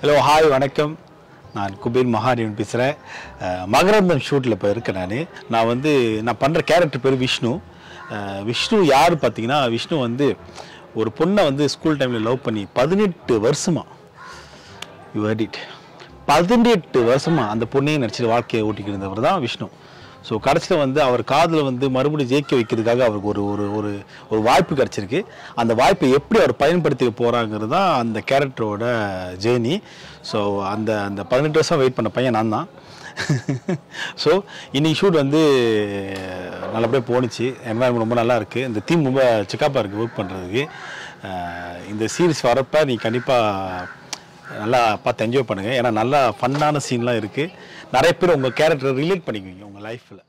Hello hi வணக்கம். நான் குபீர் மகாதேவன் பேசுகிறேன் மகரந்தன் ஷூட்டில் இப்போ இருக்கேன் நான். நான் வந்து நான் பண்ணுற கேரக்டர் பேர் விஷ்ணு. விஷ்ணு யார் பார்த்தீங்கன்னா விஷ்ணு வந்து ஒரு பொண்ணை வந்து ஸ்கூல் டைமில் லவ் பண்ணி பதினெட்டு வருஷமா யூ பதினெட்டு வருஷமாக அந்த பொண்ணையும் நடிச்சிட்டு வாழ்க்கையை ஓட்டிக்கிட்டு இருந்தவர் தான் விஷ்ணு. ஸோ கடைசியில் வந்து அவர் காதில் வந்து மறுபடியும் ஜெயிக்க வைக்கிறதுக்காக அவருக்கு ஒரு ஒரு ஒரு ஒரு வாய்ப்பு கிடச்சிருக்கு. அந்த வாய்ப்பை எப்படி அவர் பயன்படுத்திக்க போகிறாங்கிறது தான் அந்த கேரக்டரோட ஜேர்னி. ஸோ அந்த அந்த பதினெட்டு வருஷம் வெயிட் பண்ண பையன் நான் தான். ஸோ இன்னைக்கு ஷூட் வந்து நல்லபடியாக போணுச்சு. என்வாயன்மெண்ட் ரொம்ப நல்லா இருக்குது இந்த தீம் ரொம்ப சிக்காப்பாக இருக்குது ஒர்க் பண்ணுறதுக்கு இந்த சீரிஸ் வரப்போ நீ கண்டிப்பாக நல்லா பார்த்து என்ஜாய் பண்ணுங்கள் ஏன்னா நல்லா ஃபன்னான சீன்லாம் இருக்குது நிறைய பேர் உங்கள் கேரக்டரை ரிலேட் பண்ணிக்குவீங்க உங்கள் லைஃப்பில்